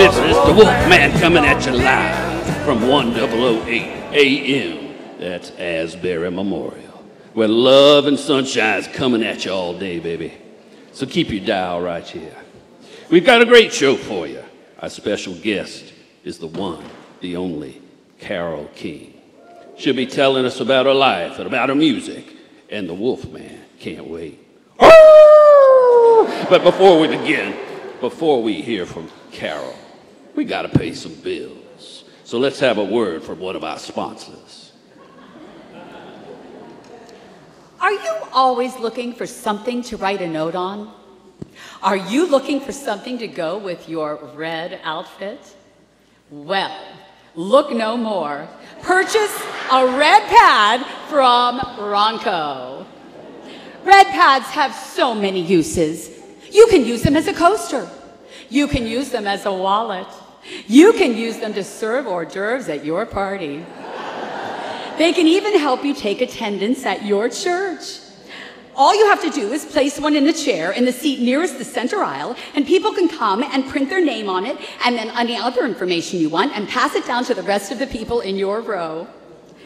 This is the Wolfman coming at you live from 1008 AM. That's Asbury Memorial, where love and sunshine is coming at you all day, baby. So keep your dial right here. We've got a great show for you. Our special guest is the one, the only Carole King. She'll be telling us about her life and about her music, and the Wolfman can't wait. Oh! But before we begin, before we hear from Carole, we got to pay some bills. So let's have a word from one of our sponsors. Are you always looking for something to write a note on? Are you looking for something to go with your red outfit? Well, look no more. Purchase a red pad from Ronco. Red pads have so many uses. You can use them as a coaster. You can use them as a wallet. You can use them to serve hors d'oeuvres at your party. They can even help you take attendance at your church. All you have to do is place one in the chair in the seat nearest the center aisle, and people can come and print their name on it and then any other information you want and pass it down to the rest of the people in your row.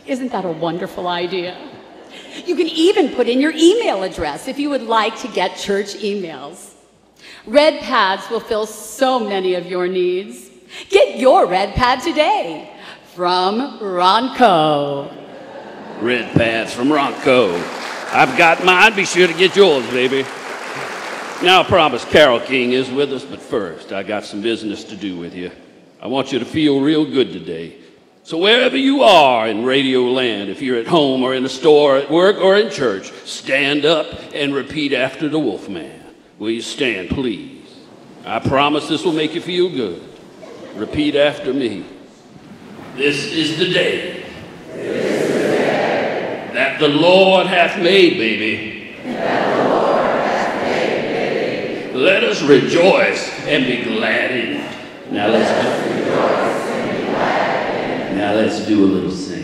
Isn't that a wonderful idea? You can even put in your email address if you would like to get church emails. Red pads will fill so many of your needs. Get your red pad today from Ronco. Red pads from Ronco. I've got mine. Be sure to get yours, baby. Now, I promise Carole King is with us, but first, I got some business to do with you. I want you to feel real good today. So, wherever you are in radio land, if you're at home or in a store, at work, or in church, stand up and repeat after the Wolfman. Will you stand, please? I promise this will make you feel good. Repeat after me. This is the day, that the Lord hath made, baby. Let us rejoice and be glad in it. Now let's do, now let's do a little sing.